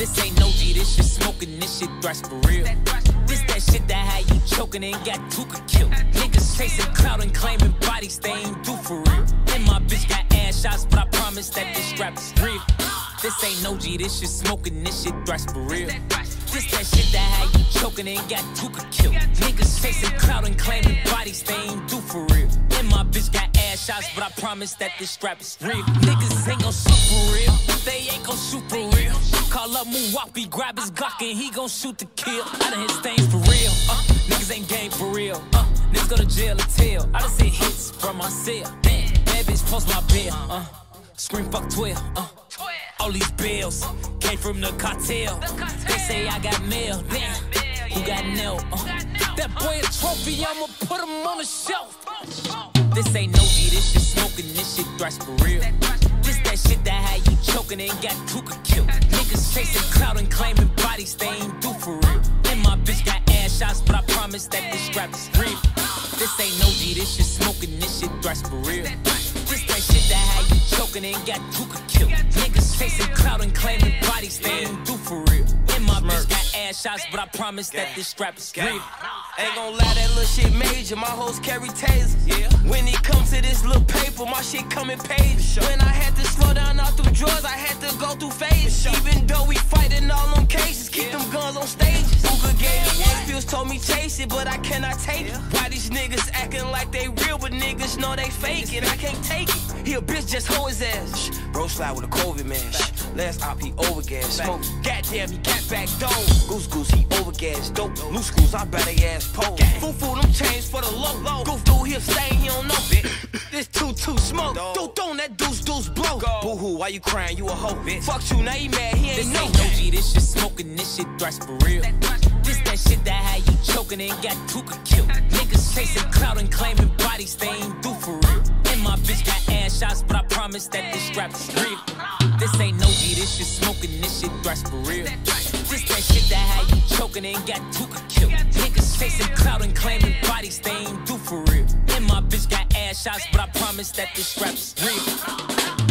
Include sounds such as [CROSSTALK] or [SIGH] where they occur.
This ain't no G, this shit smoking, this shit thrash for real. This that shit that had you choking and got Tooka killed. Niggas chasing clout and claiming bodies they ain't do for real. And my bitch got ass shots, but I promise that this strap is real. This ain't no G, this shit smoking, this shit thrash for real. This that shit that had you choking and got Tooka killed. Niggas chasing clout and claiming bodies they ain't do for real. And my bitch got ass shots, but I promise that this strap is real. Niggas ain't gon' shoot for real. They ain't gon' shoot for real. Call up Muwapi, grab his Glock and he gon' shoot the kill. I done hit things for real. Uh, niggas ain't game for real. Uh, niggas go to jail or tell. I done hit hits from my cell. Damn, bad bitch post my bill. Uh, scream fuck 12. Uh, all these bills came from the cartel. They say I got mail. Damn, who got nailed? Uh, that boy a trophy, I'ma put him on the shelf. This ain't no G, this shit smoking, this shit thrash for real. This that shit that had you choking and got Tooka killed. Niggas chasing clout and claiming bodies they ain't do for real. And my bitch got ass shots, but I promise that this strap is real. This ain't no G, this shit smoking, this shit thrash for real. This that shit that had you choking and got Tooka killed. Niggas chasing clout and claiming bodies they ain't do for real. And my bitch got ass shots, but I promise that this strap is real. Ain't gon' lie, that little shit major. My hoes carry tasers. Yeah. When it comes to this little paper, my shit come in pages. When I had to slow down all through drugs, I had to go through phases. Told me chase it, but I cannot take it. Why these niggas acting like they real, but niggas know they fake it? I can't take it. He a bitch, just hold his ass. Bro slide with a COVID man. Shh. Last op, he overgas. Smoke. Goddamn, he got back dope. Goose goose, he overgas. Dope. Loose screws, I bet they ass pole. Foo foo, them chains for the low. low. Goof dude, he'll stain, he don't know. [COUGHS] this two two smoke. Dude, don't that deuce deuce blow. Boo hoo, why you crying? You a hoe, bitch. Fuck you, now he mad, he This ain't know. ain't no G, this shit smoking, this shit thrash for real. This that shit that had you choking and got Tooka killed. Niggas chasing clout and claiming bodies they ain't do for real. And my bitch got ass shots, but I promise that this strap is real. This ain't no G, this shit smoking, this shit thrash for real. This that shit that had you choking and got Tooka killed. Niggas chasing clout and claiming bodies they ain't do for real. And my bitch got ass shots, but I promise that this strap is real.